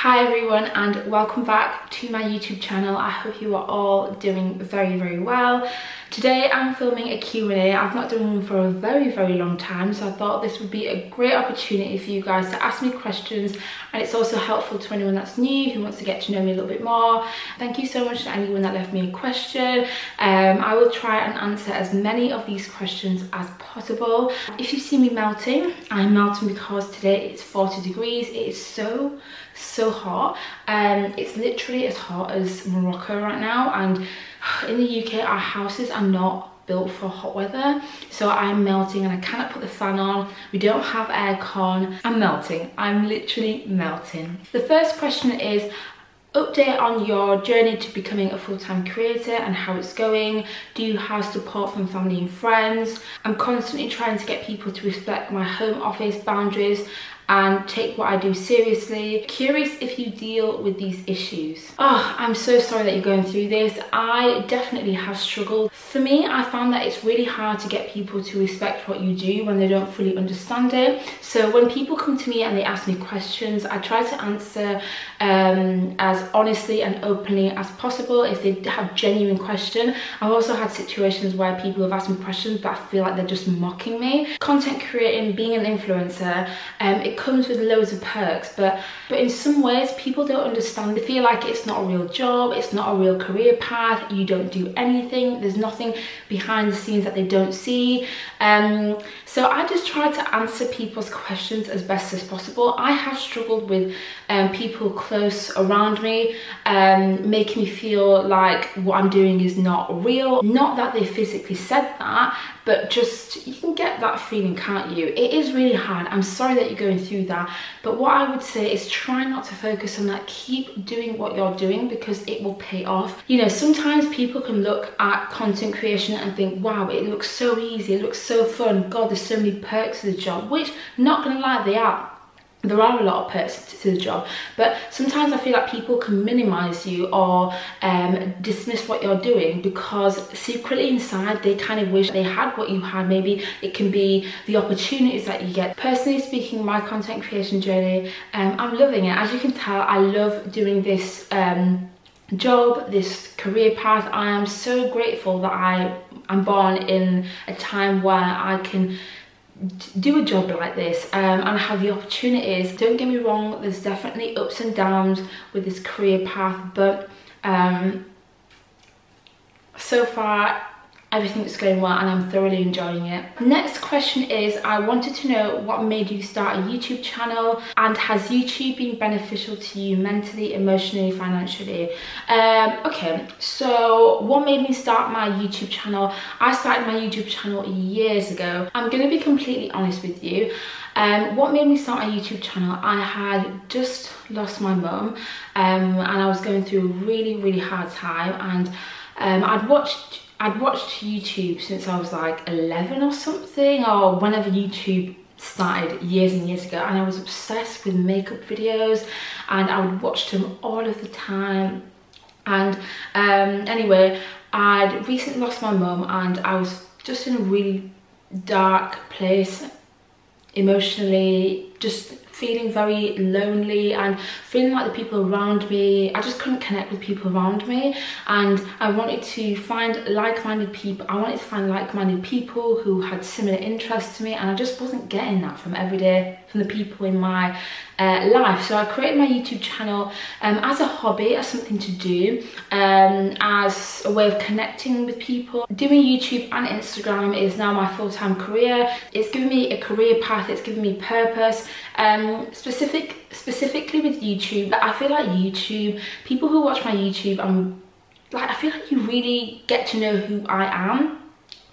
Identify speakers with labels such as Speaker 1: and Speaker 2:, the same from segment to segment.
Speaker 1: Hi everyone and welcome back to my YouTube channel. I hope you are all doing very very well. Today I'm filming a Q&A. I've not done one for a very very long time so I thought this would be a great opportunity for you guys to ask me questions and it's also helpful to anyone that's new who wants to get to know me a little bit more. Thank you so much to anyone that left me a question. Um, I will try and answer as many of these questions as possible. If you see me melting, I'm melting because today it's 40 degrees. It is so so hot um, it's literally as hot as Morocco right now and in the UK our houses are not built for hot weather so I'm melting and I cannot put the fan on. We don't have aircon. I'm melting. I'm literally melting. The first question is update on your journey to becoming a full-time creator and how it's going. Do you have support from family and friends? I'm constantly trying to get people to respect my home office boundaries and take what I do seriously. Curious if you deal with these issues. Oh, I'm so sorry that you're going through this. I definitely have struggled. For me, I found that it's really hard to get people to respect what you do when they don't fully understand it. So when people come to me and they ask me questions, I try to answer um, as honestly and openly as possible if they have genuine question. I've also had situations where people have asked me questions but I feel like they're just mocking me. Content creating, being an influencer, um, it comes with loads of perks but but in some ways people don't understand. They feel like it's not a real job it's not a real career path you don't do anything there's nothing behind the scenes that they don't see. Um, so I just try to answer people's questions as best as possible. I have struggled with um, people close around me um, making me feel like what I'm doing is not real. Not that they physically said that but just you can get that feeling can't you? It is really hard. I'm sorry that you're going through that but what i would say is try not to focus on that. Keep doing what you're doing because it will pay off. You know sometimes people can look at content creation and think wow it looks so easy. It looks so fun. God there's so many perks to the job which not gonna lie they are. There are a lot of perks to the job but sometimes i feel like people can minimize you or um, dismiss what you're doing because secretly inside they kind of wish they had what you had. Maybe it can be the opportunities that you get. Personally speaking my content creation journey um, i'm loving it. As you can tell i love doing this um, job this career path. I am so grateful that i am born in a time where i can do a job like this um, and have the opportunities. Don't get me wrong, there's definitely ups and downs with this career path, but um, so far everything's going well and I'm thoroughly enjoying it. Next question is, I wanted to know what made you start a YouTube channel and has YouTube been beneficial to you mentally, emotionally, financially? Um, okay, so what made me start my YouTube channel? I started my YouTube channel years ago. I'm gonna be completely honest with you. Um, what made me start my YouTube channel? I had just lost my mum um, and I was going through a really, really hard time and um, I'd watched I'd watched YouTube since I was like 11 or something or whenever YouTube started years and years ago and I was obsessed with makeup videos and I would watch them all of the time. And um, anyway I'd recently lost my mum and I was just in a really dark place emotionally just feeling very lonely and feeling like the people around me i just couldn't connect with people around me. And i wanted to find like-minded people i wanted to find like-minded people who had similar interests to me and i just wasn't getting that from everyday the people in my uh, life. So I created my YouTube channel um, as a hobby, as something to do, um, as a way of connecting with people. Doing YouTube and Instagram is now my full-time career. It's given me a career path, it's given me purpose. Um, specific, specifically with YouTube, I feel like YouTube, people who watch my YouTube, I'm like, I feel like you really get to know who I am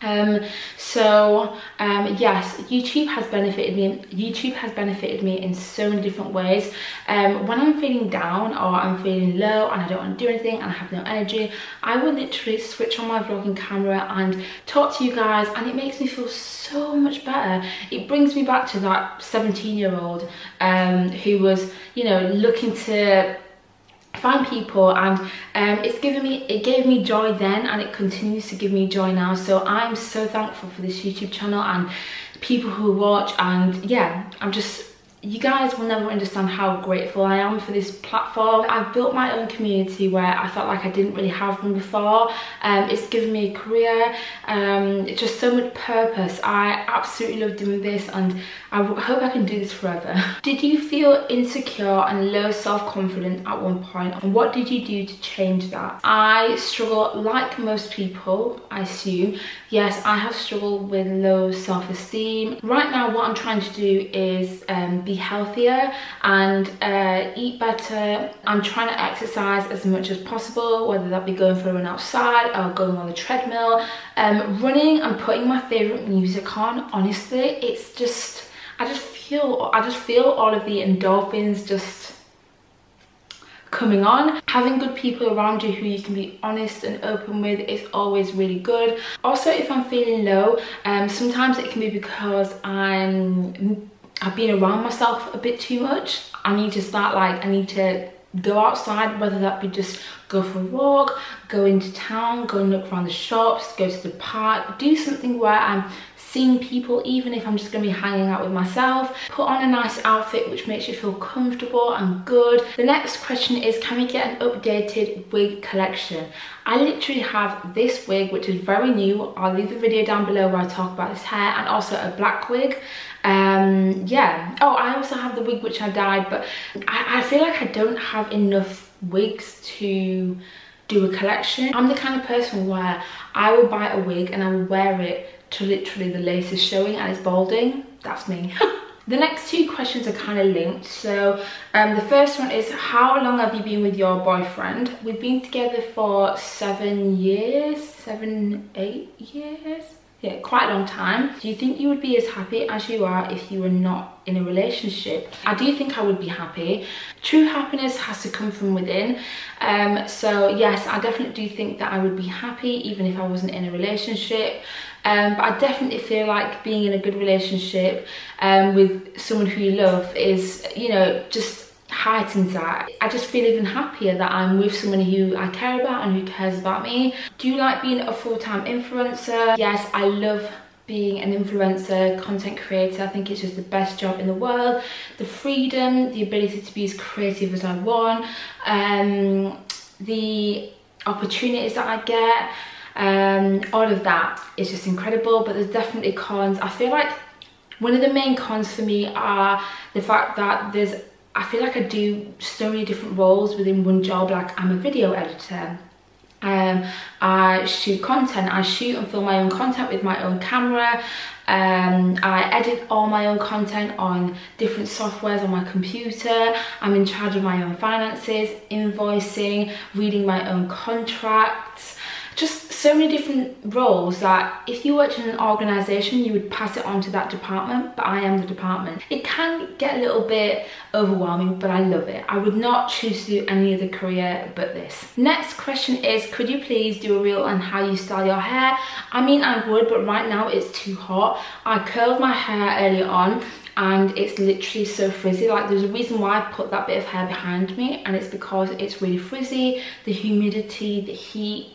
Speaker 1: um, so um, yes, YouTube has benefited me. YouTube has benefited me in so many different ways. Um, when I'm feeling down or I'm feeling low and I don't want to do anything and I have no energy, I will literally switch on my vlogging camera and talk to you guys and it makes me feel so much better. It brings me back to that 17 year old um, who was, you know, looking to find people and um, it's given me it gave me joy then and it continues to give me joy now. So I'm so thankful for this YouTube channel and people who watch and yeah I'm just you guys will never understand how grateful I am for this platform. I've built my own community where I felt like I didn't really have one before. Um, it's given me a career, um, it's just so much purpose. I absolutely love doing this and I hope I can do this forever. did you feel insecure and low self-confidence at one point and what did you do to change that? I struggle like most people, I assume. Yes, I have struggled with low self-esteem. Right now what I'm trying to do is um, be healthier and uh, eat better. I'm trying to exercise as much as possible, whether that be going for a run outside or going on the treadmill. Um, running and putting my favourite music on, honestly, it's just, I just feel, I just feel all of the endorphins just coming on. Having good people around you who you can be honest and open with is always really good. Also, if I'm feeling low, um, sometimes it can be because I'm I've been around myself a bit too much. I need to start like, I need to go outside, whether that be just go for a walk, go into town, go and look around the shops, go to the park, do something where I'm seeing people even if I'm just to be hanging out with myself. Put on a nice outfit which makes you feel comfortable and good. The next question is can we get an updated wig collection? I literally have this wig which is very new. I'll leave the video down below where I talk about this hair and also a black wig um yeah oh i also have the wig which i dyed but I, I feel like i don't have enough wigs to do a collection i'm the kind of person where i will buy a wig and i will wear it to literally the lace is showing and it's balding that's me The next two questions are kind of linked. So um, the first one is how long have you been with your boyfriend? We've been together for seven years, seven, eight years yeah, quite a long time. Do you think you would be as happy as you are if you were not in a relationship? I do think I would be happy. True happiness has to come from within. Um, so yes, I definitely do think that I would be happy even if I wasn't in a relationship. Um, but I definitely feel like being in a good relationship um, with someone who you love is, you know, just heightens that. I just feel even happier that I'm with someone who I care about and who cares about me. Do you like being a full-time influencer? Yes, I love being an influencer, content creator. I think it's just the best job in the world. The freedom, the ability to be as creative as I want, um, the opportunities that I get, um, all of that is just incredible, but there's definitely cons. I feel like one of the main cons for me are the fact that there's I feel like I do so many different roles within one job. Like I'm a video editor. Um, I shoot content. I shoot and film my own content with my own camera. Um, I edit all my own content on different softwares on my computer. I'm in charge of my own finances, invoicing, reading my own contracts just so many different roles that if you worked in an organization you would pass it on to that department but I am the department. It can get a little bit overwhelming but I love it. I would not choose to do any other career but this. Next question is could you please do a reel on how you style your hair? I mean I would but right now it's too hot. I curled my hair earlier on and it's literally so frizzy like there's a reason why I put that bit of hair behind me and it's because it's really frizzy the humidity the heat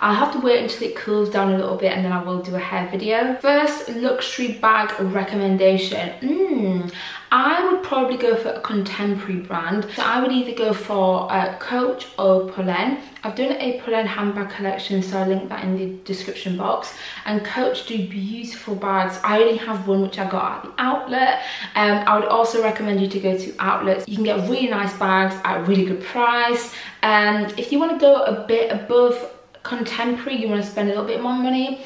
Speaker 1: I'll have to wait until it cools down a little bit and then I will do a hair video. First luxury bag recommendation. Mm, I would probably go for a contemporary brand. So I would either go for uh, Coach or Polène. I've done a Polène handbag collection, so I'll link that in the description box. And Coach do beautiful bags. I only have one which I got at the outlet. Um, I would also recommend you to go to outlets. You can get really nice bags at a really good price. And um, if you want to go a bit above contemporary, you want to spend a little bit more money.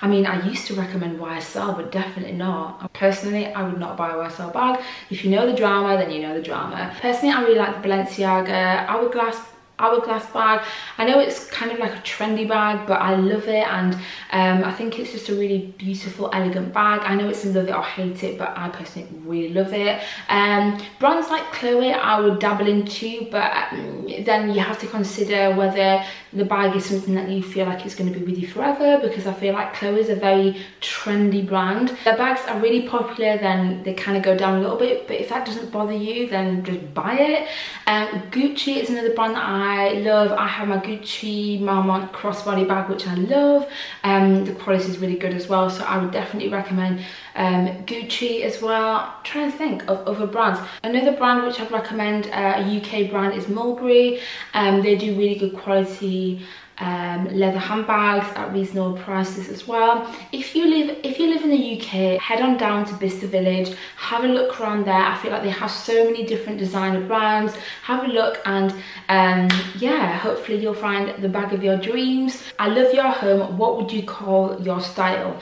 Speaker 1: I mean, I used to recommend YSL, but definitely not. Personally, I would not buy a YSL bag. If you know the drama, then you know the drama. Personally, I really like the Balenciaga Hourglass hourglass bag i know it's kind of like a trendy bag but i love it and um, i think it's just a really beautiful elegant bag i know it's love it or hate it but i personally really love it um, brands like chloe i would dabble into but um, then you have to consider whether the bag is something that you feel like it's going to be with you forever because i feel like chloe is a very trendy brand. Their bags are really popular then they kind of go down a little bit but if that doesn't bother you then just buy it. Um, gucci is another brand that i I love, I have my Gucci Marmont crossbody bag, which I love. Um, the quality is really good as well, so I would definitely recommend um, Gucci as well. I'm trying to think of other brands. Another brand which I'd recommend, uh, a UK brand, is Mulberry. Um, they do really good quality um, leather handbags at reasonable prices as well. If you live if you live in the UK, head on down to Bicester Village, have a look around there. I feel like they have so many different designer brands. Have a look and um, yeah, hopefully you'll find the bag of your dreams. I love your home. What would you call your style?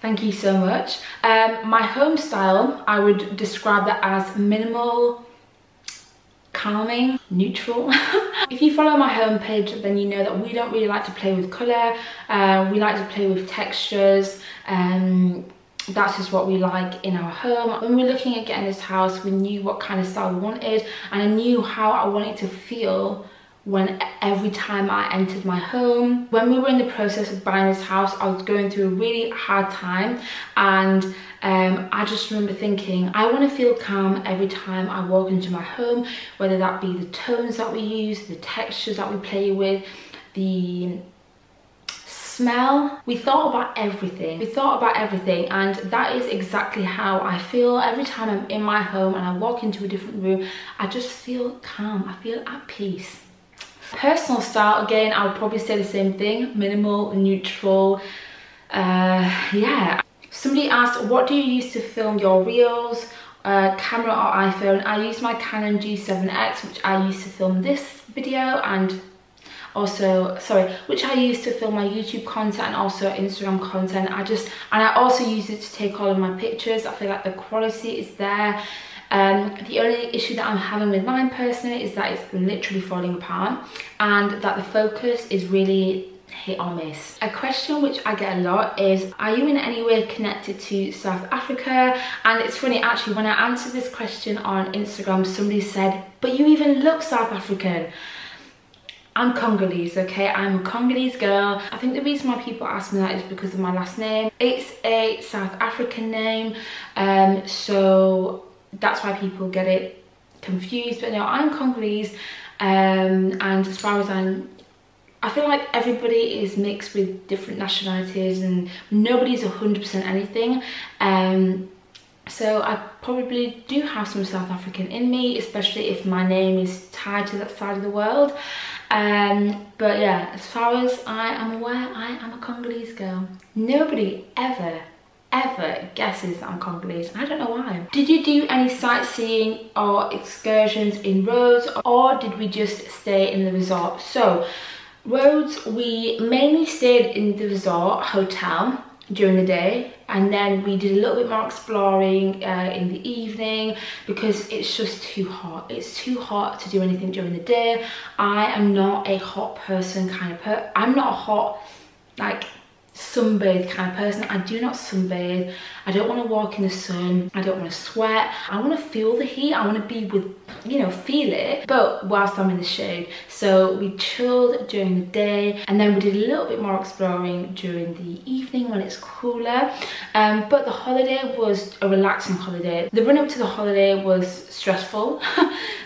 Speaker 1: Thank you so much. Um, my home style, I would describe that as minimal, calming, neutral. if you follow my homepage, then you know that we don't really like to play with colour. Uh, we like to play with textures. Um, that's just what we like in our home. When we were looking at getting this house, we knew what kind of style we wanted and I knew how I wanted to feel when every time I entered my home. When we were in the process of buying this house, I was going through a really hard time and um, I just remember thinking, I want to feel calm every time I walk into my home, whether that be the tones that we use, the textures that we play with, the smell. We thought about everything. We thought about everything and that is exactly how I feel every time I'm in my home and I walk into a different room. I just feel calm. I feel at peace. Personal style, again, I would probably say the same thing. Minimal, neutral, uh, yeah. Somebody asked, what do you use to film your reels? Uh, camera or iPhone? I use my Canon G7X, which I use to film this video and also sorry which i use to film my youtube content and also instagram content i just and i also use it to take all of my pictures i feel like the quality is there um, the only issue that I'm having with mine personally is that it's literally falling apart and that the focus is really hit or miss. A question which I get a lot is, are you in any way connected to South Africa? And it's funny, actually, when I answered this question on Instagram, somebody said, but you even look South African. I'm Congolese, okay? I'm a Congolese girl. I think the reason why people ask me that is because of my last name. It's a South African name, um, so that's why people get it confused but no i'm congolese um, and as far as i'm I feel like everybody is mixed with different nationalities and nobody's 100% anything. Um, so I probably do have some South African in me, especially if my name is tied to that side of the world. Um, but yeah, as far as I am aware, I am a Congolese girl. Nobody ever ever guesses I'm Congolese. I don't know why. Did you do any sightseeing or excursions in Rhodes or did we just stay in the resort? So Rhodes, we mainly stayed in the resort hotel during the day and then we did a little bit more exploring uh, in the evening because it's just too hot it's too hot to do anything during the day i am not a hot person kind of per i'm not a hot like sunbathe kind of person. I do not sunbathe. I don't want to walk in the sun. I don't want to sweat. I want to feel the heat. I want to be with, you know, feel it, but whilst I'm in the shade. So we chilled during the day and then we did a little bit more exploring during the evening when it's cooler. Um, but the holiday was a relaxing holiday. The run up to the holiday was stressful.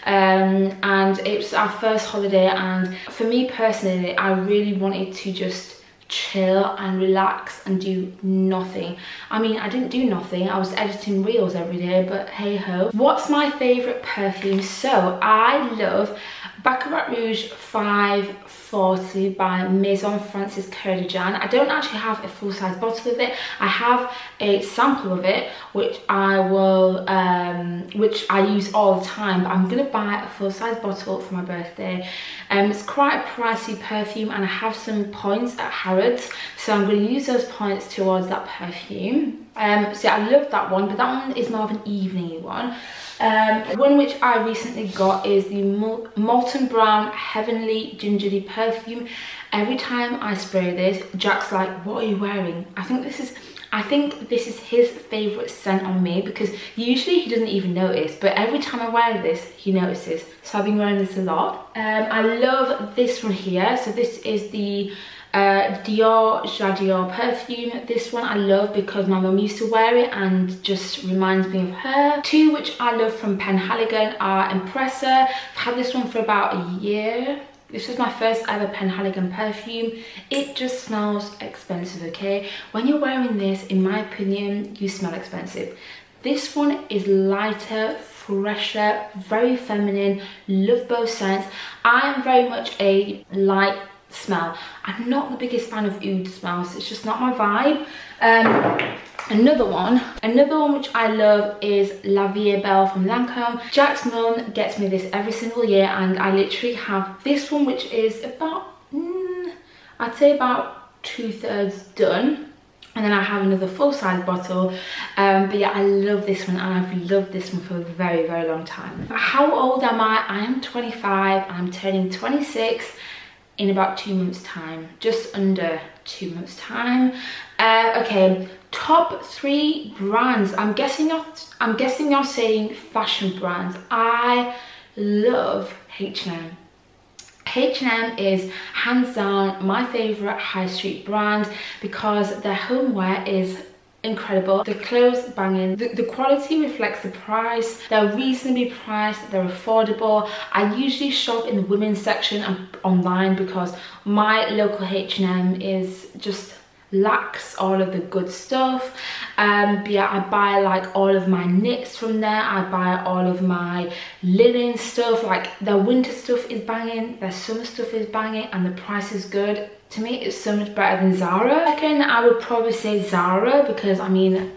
Speaker 1: um, and it was our first holiday and for me personally, I really wanted to just chill and relax and do nothing. I mean, I didn't do nothing. I was editing reels every day, but hey ho. What's my favorite perfume? So I love Baccarat Rouge 540 by Maison Francis Kurkdjian. I don't actually have a full-size bottle of it. I have a sample of it, which I will, um, which I use all the time. But I'm gonna buy a full-size bottle for my birthday. Um, it's quite a pricey perfume, and I have some points at Harrods, so I'm gonna use those points towards that perfume. Um, so I love that one, but that one is more of an evening one. Um, one which I recently got is the Molton Brown Heavenly Gingerlily Perfume. Every time I spray this, Jack's like, what are you wearing? I think this is I think this is his favourite scent on me because usually he doesn't even notice but every time I wear this he notices so I've been wearing this a lot. Um, I love this one here so this is the uh, Dior J'adore perfume. This one I love because my mum used to wear it and just reminds me of her. Two which I love from Penhaligon are Empressa. I've had this one for about a year this is my first ever Penhaligon perfume. It just smells expensive, okay? When you're wearing this, in my opinion, you smell expensive. This one is lighter, fresher, very feminine, love both scents. I am very much a light smell. I'm not the biggest fan of oud smells, it's just not my vibe. Um, Another one, another one which I love is La Vie Belle from Lancome. Jack's Mullen gets me this every single year and I literally have this one which is about, mm, I'd say about two thirds done. And then I have another full-size bottle. Um, but yeah, I love this one and I've loved this one for a very, very long time. How old am I? I am 25 I'm turning 26 in about two months time just under two months time. Uh, okay top three brands. I'm guessing you're i'm guessing you're saying fashion brands. I love h&m H&M is hands down my favourite high street brand because their homeware is incredible. The clothes banging. The, the, quality reflects the price. They're reasonably priced. They're affordable. I usually shop in the women's section online because my local H&M is just lacks all of the good stuff. Um but yeah i buy like all of my knits from there. I buy all of my linen stuff. Like their winter stuff is banging their summer stuff is banging and the price is good. To me it's so much better than zara. Reckon i would probably say zara because i mean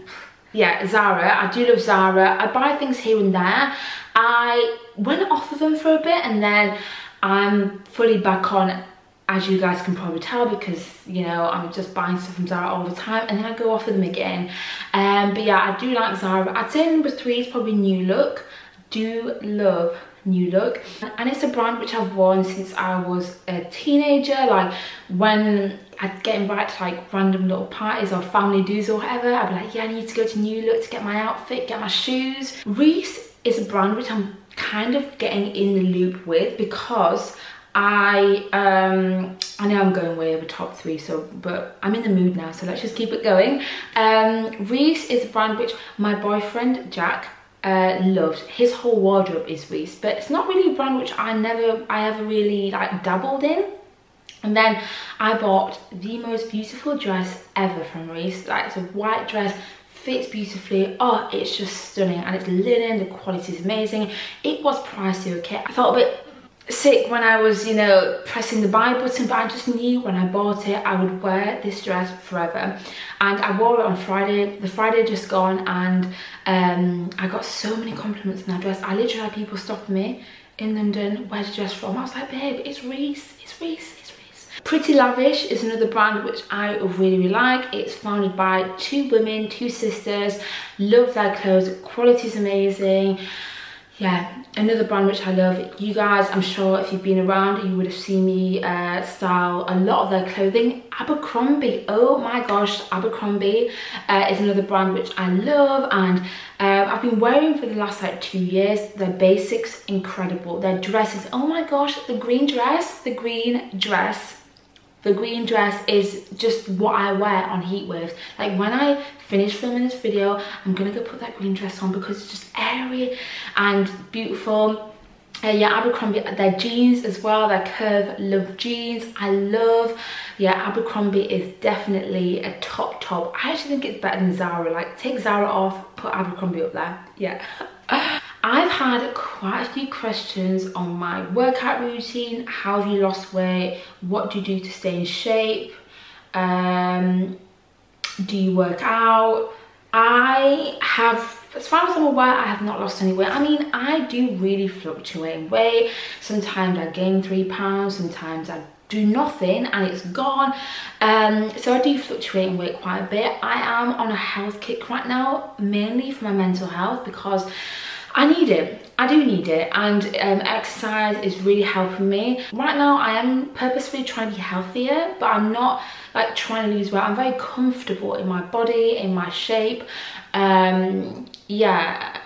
Speaker 1: yeah zara. I do love zara. I buy things here and there. I went off of them for a bit and then i'm fully back on as you guys can probably tell because you know I'm just buying stuff from Zara all the time and then I go off of them again. Um but yeah I do like Zara I'd say number three is probably New Look. Do love New Look. And it's a brand which I've worn since I was a teenager like when I'd get invited to like random little parties or family do's or whatever I'd be like yeah I need to go to New Look to get my outfit get my shoes. Reiss is a brand which I'm kind of getting in the loop with because I um I know I'm going way over top three so but I'm in the mood now so let's just keep it going. Um Reiss is a brand which my boyfriend Jack uh loved. His whole wardrobe is Reiss, but it's not really a brand which I never I ever really like dabbled in. And then I bought the most beautiful dress ever from Reiss. like it's a white dress fits beautifully. Oh it's just stunning and it's linen the quality is amazing. It was pricey okay? I felt a bit sick when I was, you know, pressing the buy button, but I just knew when I bought it, I would wear this dress forever. And I wore it on Friday, the Friday just gone, and um, I got so many compliments on that dress. I literally had people stopping me in London, where's the dress from? I was like, babe, it's Reiss, it's Reiss, it's Reiss. Pretty Lavish is another brand which I really, really like. It's founded by two women, two sisters, love their clothes, quality is amazing yeah another brand which i love. You guys i'm sure if you've been around you would have seen me uh, style a lot of their clothing. Abercrombie. Oh my gosh abercrombie uh, is another brand which i love. And uh, i've been wearing for the last like two years. Their basics incredible. Their dresses. Oh my gosh the green dress the green dress the green dress is just what I wear on heat waves. Like when I finish filming this video, I'm gonna go put that green dress on because it's just airy and beautiful. Uh, yeah, Abercrombie, their jeans as well, their curve love jeans, I love. Yeah, Abercrombie is definitely a top top. I actually think it's better than Zara. Like take Zara off, put Abercrombie up there. Yeah. I've had quite a few questions on my workout routine. How have you lost weight? What do you do to stay in shape? Um, do you work out? I have, as far as I'm aware, I have not lost any weight. I mean, I do really fluctuate in weight. Sometimes I gain three pounds, sometimes I do nothing and it's gone um, so i do fluctuate in weight quite a bit i am on a health kick right now mainly for my mental health because I need it. I do need it and um, exercise is really helping me. Right now I am purposefully trying to be healthier but I'm not like trying to lose weight. I'm very comfortable in my body, in my shape. Um, yeah,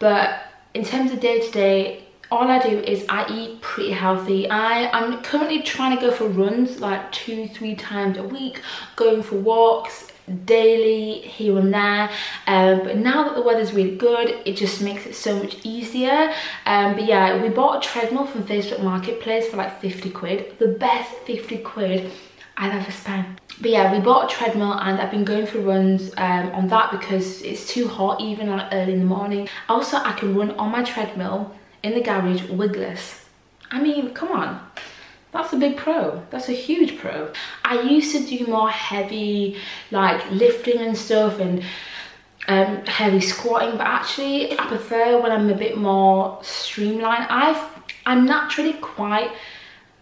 Speaker 1: but in terms of day to day, all I do is I eat pretty healthy. I, I'm currently trying to go for runs like two, three times a week, going for walks, daily here and there um, but now that the weather's really good it just makes it so much easier. Um, but yeah we bought a treadmill from Facebook Marketplace for like 50 quid. The best 50 quid I've ever spent. But yeah we bought a treadmill and I've been going for runs um, on that because it's too hot even like early in the morning. Also I can run on my treadmill in the garage wigless I mean come on that's a big pro. That's a huge pro. I used to do more heavy like lifting and stuff and um, heavy squatting but actually i prefer when i'm a bit more streamlined. I've i'm naturally quite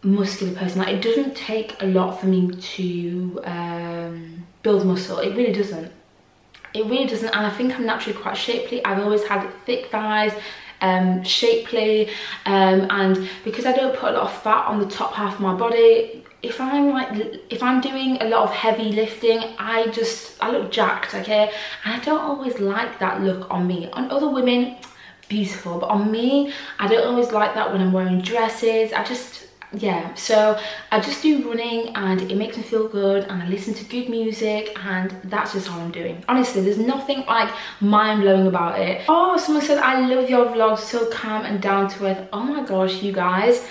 Speaker 1: muscular person. Like it doesn't take a lot for me to um, build muscle. It really doesn't. It really doesn't and i think i'm naturally quite shapely. I've always had thick thighs um, shapely um, and because I don't put a lot of fat on the top half of my body if I'm like if I'm doing a lot of heavy lifting I just I look jacked okay? And I don't always like that look on me. On other women beautiful but on me I don't always like that when I'm wearing dresses. I just yeah so i just do running and it makes me feel good and i listen to good music and that's just all i'm doing. Honestly there's nothing like mind-blowing about it. Oh someone said i love your vlogs so calm and down to earth. Oh my gosh you guys.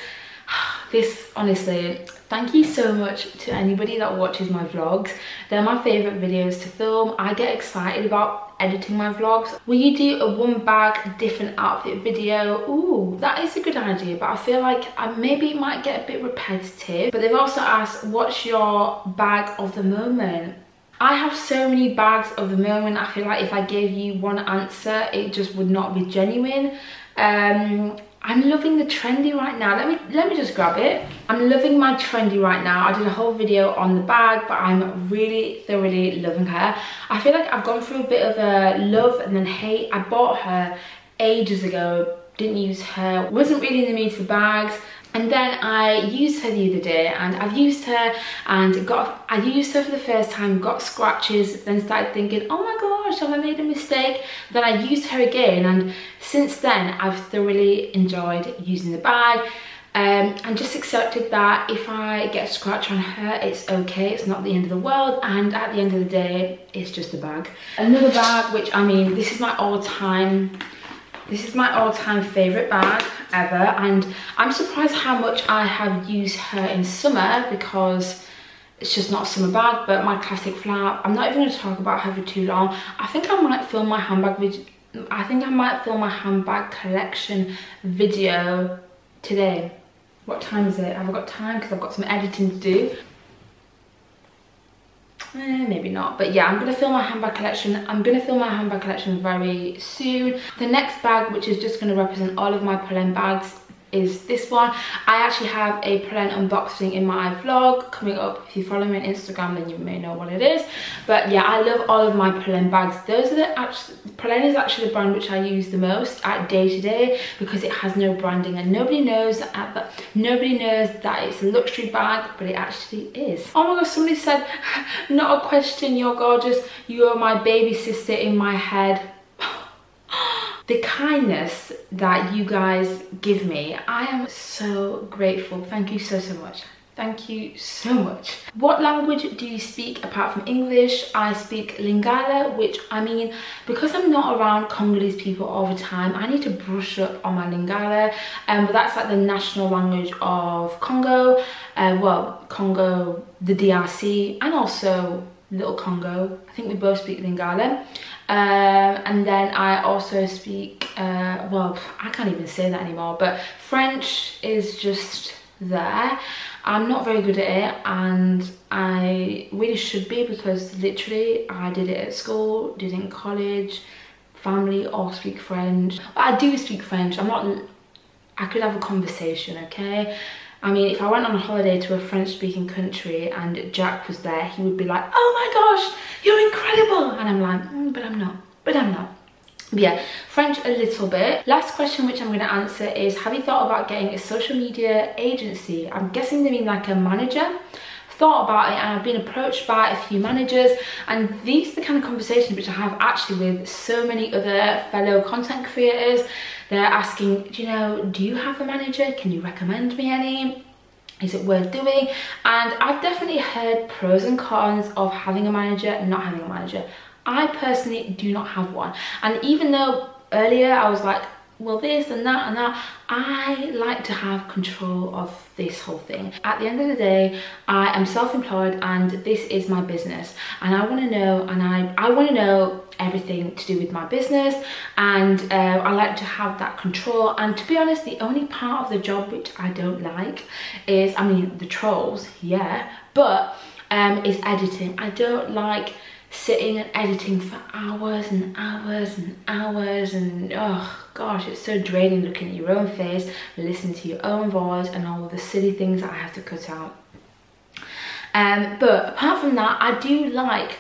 Speaker 1: This honestly thank you so much to anybody that watches my vlogs they're my favorite videos to film i get excited about editing my vlogs. Will you do a one bag different outfit video? Ooh, that is a good idea, but I feel like I maybe it might get a bit repetitive. But they've also asked, what's your bag of the moment? I have so many bags of the moment. I feel like if I gave you one answer, it just would not be genuine. Um, I'm loving the trendy right now. Let me let me just grab it. I'm loving my trendy right now. I did a whole video on the bag, but I'm really thoroughly loving her. I feel like I've gone through a bit of a love and then hate. I bought her ages ago, didn't use her, wasn't really in the mood for bags. And then I used her the other day and I've used her and got, I used her for the first time, got scratches, then started thinking, oh my gosh, have I made a mistake? Then I used her again and since then I've thoroughly enjoyed using the bag. Um, and just accepted that if I get a scratch on her, it's okay, it's not the end of the world, and at the end of the day, it's just a bag. Another bag, which I mean, this is my all-time this is my all-time favorite bag ever and I'm surprised how much I have used her in summer because it's just not a summer bag but my classic flap I'm not even going to talk about her for too long. I think I might film my handbag video I think I might film my handbag collection video today. What time is it? Have I got time because I've got some editing to do Eh, maybe not. But yeah i'm gonna film my handbag collection. I'm gonna film my handbag collection very soon. The next bag which is just to represent all of my Polène bags is this one. I actually have a Polène unboxing in my vlog coming up. If you follow me on Instagram, then you may know what it is. But yeah, I love all of my Polène bags. Those are the actually, Polène is actually the brand which I use the most at day to day because it has no branding and nobody knows that, nobody knows that it's a luxury bag, but it actually is. Oh my gosh, somebody said, not a question, you're gorgeous. You are my baby sister in my head the kindness that you guys give me i am so grateful thank you so so much Thank you so much. What language do you speak apart from English? I speak Lingala, which I mean, because I'm not around Congolese people all the time, I need to brush up on my Lingala. Um, but that's like the national language of Congo. Uh, well, Congo, the DRC, and also Little Congo. I think we both speak Lingala. Um, and then I also speak, uh, well, I can't even say that anymore, but French is just there. I'm not very good at it and I really should be because literally I did it at school, did it in college, family all speak French. I do speak French, I'm not, I could have a conversation, okay? I mean, if I went on a holiday to a French-speaking country and Jack was there, he would be like, oh my gosh, you're incredible. And I'm like, mm, I'm not, but I'm not. But yeah, French a little bit. Last question which I'm going to answer is, have you thought about getting a social media agency? I'm guessing they mean like a manager thought about it and I've been approached by a few managers and these are the kind of conversations which I have actually with so many other fellow content creators they're asking, do you know, do you have a manager? Can you recommend me any? is it worth doing and I've definitely heard pros and cons of having a manager and not having a manager I personally do not have one. And even though earlier I was like well this and that and that i like to have control of this whole thing. At the end of the day i am self-employed and this is my business. And i want to know and i i want to know everything to do with my business. And uh, i like to have that control. And to be honest the only part of the job which i don't like is i mean the trolls yeah but um is editing. I don't like sitting and editing for hours and hours and hours and oh gosh it's so draining looking at your own face listening to your own voice and all the silly things that I have to cut out um, but apart from that I do like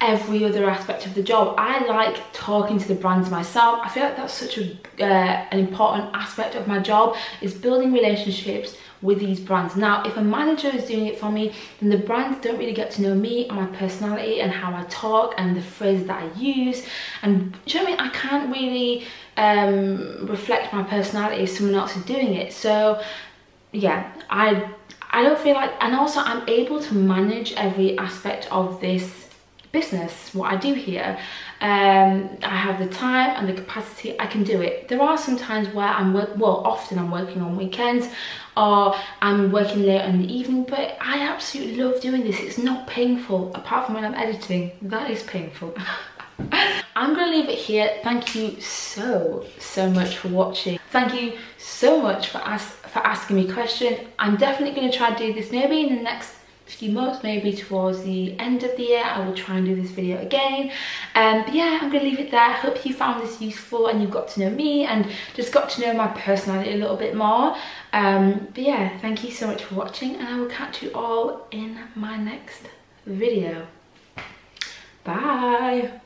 Speaker 1: every other aspect of the job. I like talking to the brands myself. I feel like that's such a, uh, an important aspect of my job is building relationships with these brands. Now, if a manager is doing it for me, then the brands don't really get to know me and my personality and how I talk and the phrases that I use. And do you know what I mean? I can't really um, reflect my personality if someone else is doing it. So yeah, I I don't feel like, and also I'm able to manage every aspect of this business, what I do here. Um, I have the time and the capacity, I can do it. There are some times where I'm, work well, often I'm working on weekends or I'm working late in the evening, but I absolutely love doing this. It's not painful, apart from when I'm editing, that is painful. I'm gonna leave it here. Thank you so, so much for watching. Thank you so much for, ask, for asking me questions. I'm definitely gonna try to do this maybe in the next few months maybe towards the end of the year i will try and do this video again. Um but yeah i'm gonna leave it there. Hope you found this useful and you got to know me and just got to know my personality a little bit more. Um but yeah thank you so much for watching and i will catch you all in my next video. Bye